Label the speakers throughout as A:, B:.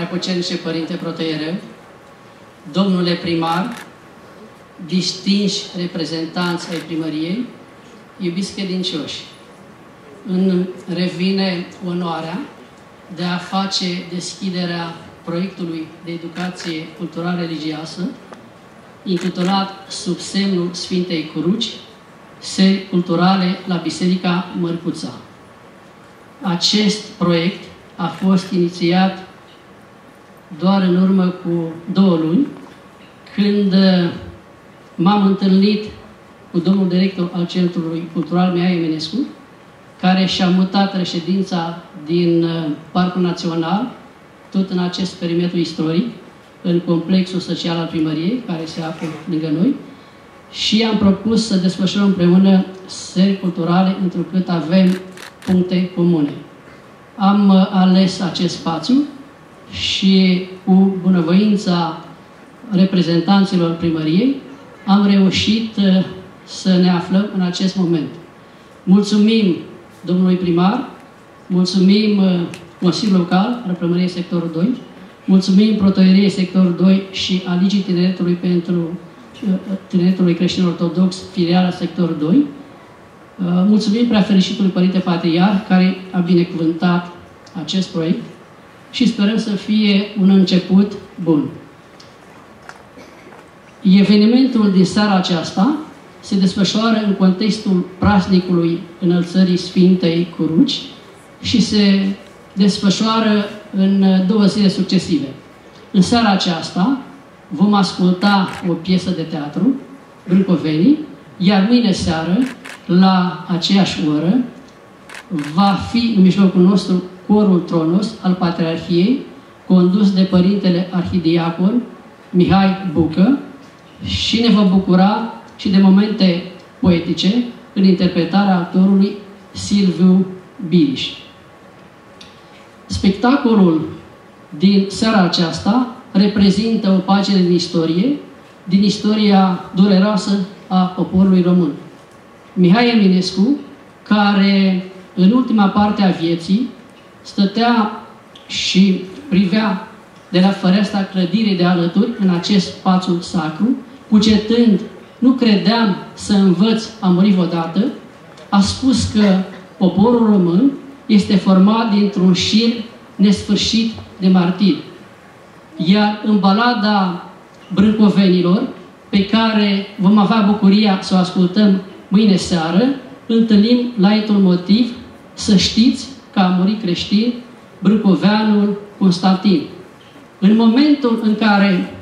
A: Preacucernice Părinte Proteereu, domnule primar, distinși reprezentanți ai primăriei, iubiți credincioși, îmi revine onoarea de a face deschiderea proiectului de educație cultural-religioasă, intitulat sub semnul Sfintei Cruci, seri culturale la Biserica Mărcuța. Acest proiect a fost inițiat doar în urmă cu două luni, când uh, m-am întâlnit cu domnul director al Centrului Cultural Mihai Eminescu, care și-a mutat reședința din uh, Parcul Național, tot în acest perimetru istoric, în complexul social al primăriei, care se află lângă noi, și am propus să desfășurăm împreună serii culturale, întrucât avem puncte comune. Am uh, ales acest spațiu și cu bunăvoința reprezentanților primăriei am reușit uh, să ne aflăm în acest moment. Mulțumim domnului primar, mulțumim uh, Consiliul Local al Primăriei Sectorul 2, mulțumim Protoieriei Sectorul 2 și a Ligii Tineretului pentru uh, Tineretului Creștin Ortodox, filiala Sectorul 2. Mulțumim prea fericitului Părinte Patriar, care a binecuvântat acest proiect și sperăm să fie un început bun. Evenimentul din seara aceasta se desfășoară în contextul praznicului înălțării Sfintei Curuci și se desfășoară în două zile succesive. În seara aceasta vom asculta o piesă de teatru, Brâncovenii, iar mâine seară, la aceeași oră, va fi în mijlocul nostru corul Tronos al Patriarhiei, condus de Părintele Arhidiacon Mihai Bucă și ne va bucura și de momente poetice în interpretarea actorului Silviu Biriș. Spectacolul din seara aceasta reprezintă o pagină din istorie, din istoria dureroasă a poporului român. Mihai Eminescu, care în ultima parte a vieții stătea și privea de la fereastra clădirii de alături în acest spațiu sacru, cugetând, nu credeam să învăț a muri odată, a spus că poporul român este format dintr-un șir nesfârșit de martiri. Iar în balada Brâncovenilor, pe care vom avea bucuria să o ascultăm mâine seară, întâlnim laitul motiv să știți că a murit creștin Brâcoveanul Constantin. În momentul în care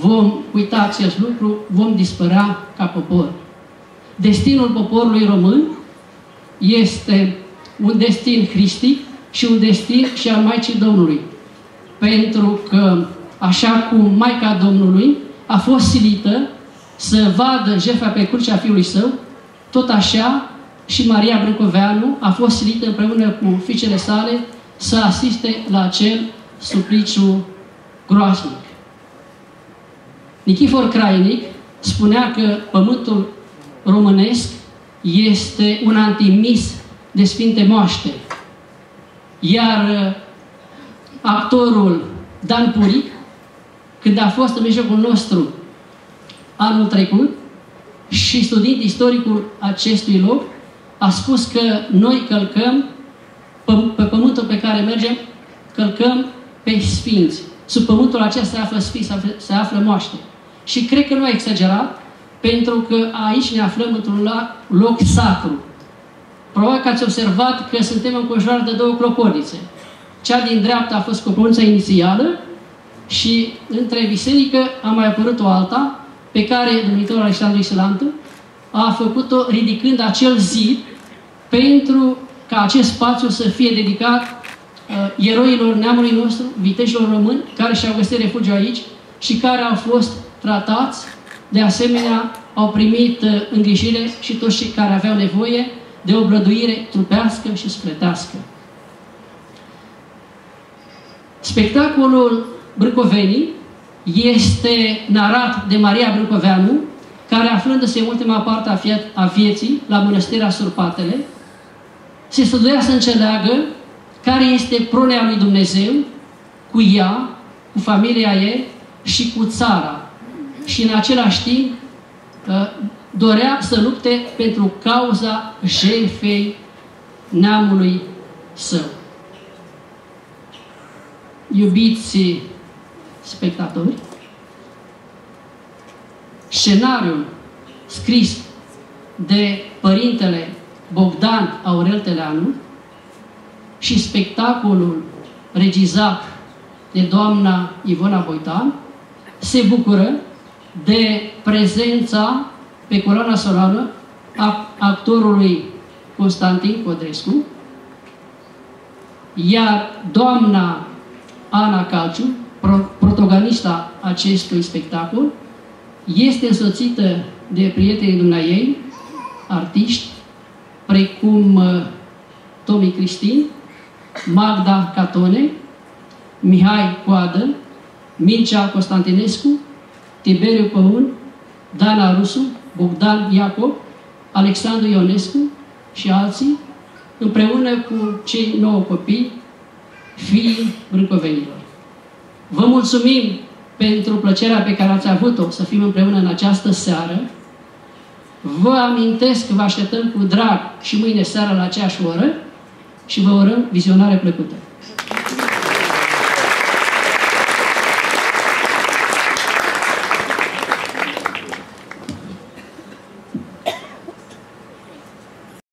A: vom uita acest lucru, vom dispărea ca popor. Destinul poporului român este un destin hristic și un destin și al Maicii Domnului. Pentru că, așa cum Maica Domnului a fost silită să vadă jefa pe crucea fiului său, tot așa și Maria Brâncoveanu a fost silită împreună cu fiicele sale să asiste la acel supliciu groaznic. Nichifor Crainic spunea că pământul românesc este un antimis de sfinte moaște. Iar uh, actorul Dan Puric, când a fost în mijlocul nostru anul trecut și studiind istoricul acestui loc, a spus că noi călcăm pe pământul pe care mergem, călcăm pe sfinți. Sub pământul acesta se află sfinți, se află moaște. Și cred că nu a exagerat, pentru că aici ne aflăm într-un loc sacru. Probabil că ați observat că suntem înconjurați de două clopornițe. Cea din dreapta a fost clopornița inițială și între biserică a mai apărut o alta, pe care Dumnezeu Alexandru Islantu a făcut-o ridicând acel zid pentru ca acest spațiu să fie dedicat uh, eroilor neamului nostru, vitejilor români, care și-au găsit refugiu aici și care au fost tratați, de asemenea au primit uh, îngrijire și toți cei care aveau nevoie de o blăduire trupească și sufletească. Spectacolul Brâcovenii este narat de Maria Brâcoveanu, care aflându-se în ultima parte a, vie a vieții, la Mănăstirea Surpatele, se studia să înțeleagă care este pronea lui Dumnezeu cu ea, cu familia ei și cu țara. Și în același timp uh, dorea să lupte pentru cauza jefei neamului său. Iubiți spectatori, scenariul scris de părintele Bogdan Aurel Teleanu și spectacolul regizat de doamna Ivona Boitan se bucură de prezența pe coloana solană a actorului Constantin Codrescu, iar doamna Ana Calciu, protagonista acestui spectacol, este însoțită de prietenii dumneai, artiști, precum uh, Tomi Cristin, Magda Catone, Mihai Coadă, Mircea Constantinescu, Tiberiu Păun, Dana Rusu, Bogdan Iacob, Alexandru Ionescu și alții, împreună cu cei nouă copii, fiii brâncovenilor. Vă mulțumim pentru plăcerea pe care ați avut-o să fim împreună în această seară. Vă amintesc că vă așteptăm cu drag și mâine seara la aceeași oră și vă urăm vizionare plăcută.